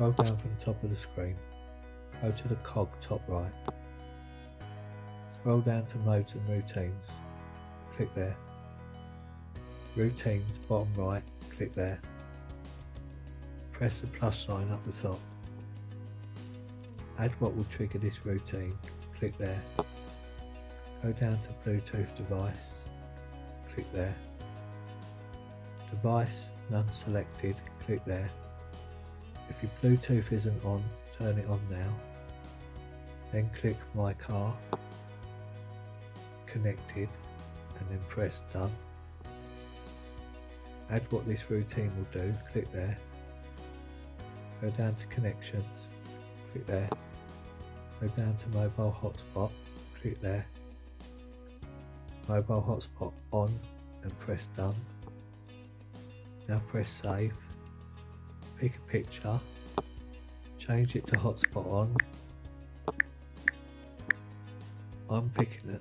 Scroll down from the top of the screen. Go to the cog top right. Scroll down to modes and routines. Click there. Routines bottom right. Click there. Press the plus sign up the top. Add what will trigger this routine. Click there. Go down to Bluetooth device. Click there. Device none selected. Click there. If your Bluetooth isn't on, turn it on now. Then click My Car, Connected, and then press Done. Add what this routine will do, click there. Go down to Connections, click there. Go down to Mobile Hotspot, click there. Mobile Hotspot on and press Done. Now press Save pick a picture, change it to hotspot on. I'm picking it,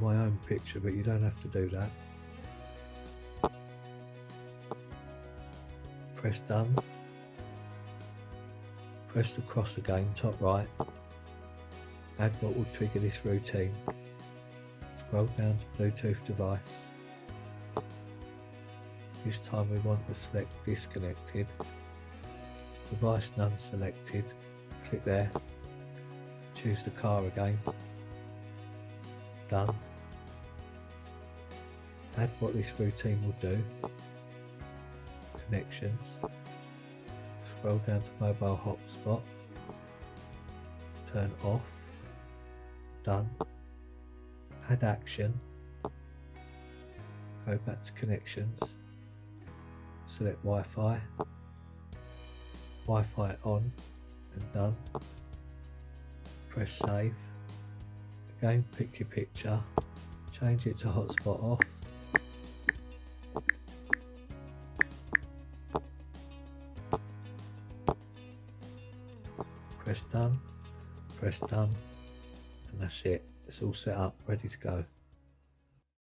my own picture, but you don't have to do that. Press done. Press the cross again, top right. Add what will trigger this routine. Scroll down to Bluetooth device. This time we want to select disconnected Device none selected. Click there. Choose the car again. Done. Add what this routine will do. Connections. Scroll down to mobile hotspot. Turn off. Done. Add action. Go back to connections. Select Wi-Fi. Wi-Fi on and done. Press save. Again pick your picture, change it to hotspot off. Press done, press done, and that's it. It's all set up, ready to go.